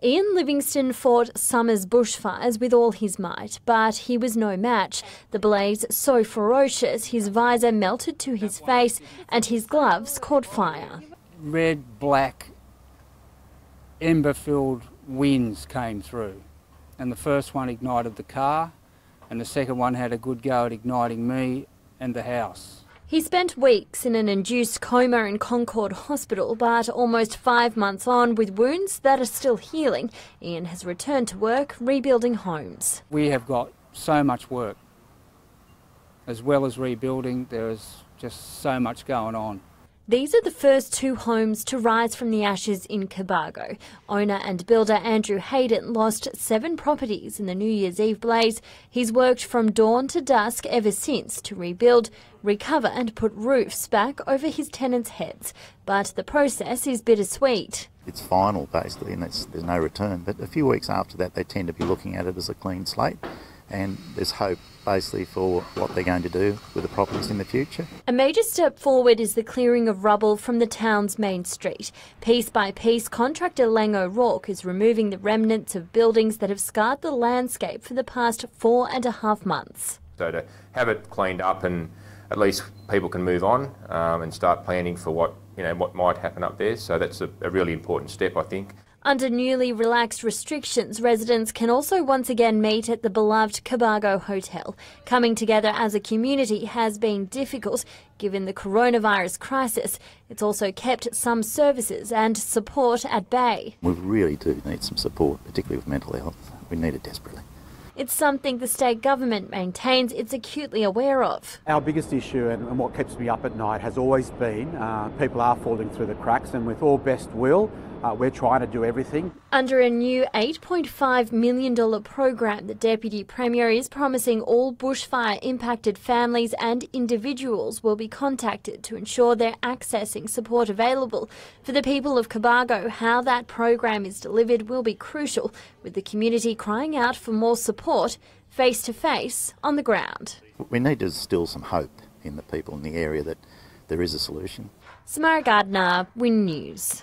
Ian Livingstone fought summer's bushfires with all his might, but he was no match. The blaze so ferocious, his visor melted to his face and his gloves caught fire. Red, black, ember filled winds came through, and the first one ignited the car, and the second one had a good go at igniting me and the house. He spent weeks in an induced coma in Concord Hospital, but almost five months on, with wounds that are still healing, Ian has returned to work rebuilding homes. We have got so much work. As well as rebuilding, there is just so much going on. These are the first two homes to rise from the ashes in Cobargo. Owner and builder Andrew Hayden lost seven properties in the New Year's Eve blaze. He's worked from dawn to dusk ever since to rebuild, recover and put roofs back over his tenants' heads. But the process is bittersweet. It's final basically and there's no return. But a few weeks after that they tend to be looking at it as a clean slate and there's hope basically for what they're going to do with the properties in the future. A major step forward is the clearing of rubble from the town's main street. Piece by piece, contractor Laing O'Rourke is removing the remnants of buildings that have scarred the landscape for the past four and a half months. So to have it cleaned up and at least people can move on um, and start planning for what you know what might happen up there. So that's a, a really important step, I think. Under newly relaxed restrictions, residents can also once again meet at the beloved Cobargo Hotel. Coming together as a community has been difficult given the coronavirus crisis. It's also kept some services and support at bay. We really do need some support, particularly with mental health. We need it desperately. It's something the state government maintains it's acutely aware of. Our biggest issue and, and what keeps me up at night has always been uh, people are falling through the cracks, and with all best will, uh, we're trying to do everything. Under a new $8.5 million program, the Deputy Premier is promising all bushfire impacted families and individuals will be contacted to ensure they're accessing support available. For the people of Cobargo, how that program is delivered will be crucial, with the community crying out for more support face to face on the ground. We need to instill some hope in the people in the area that there is a solution. Samara Gardner, Win News.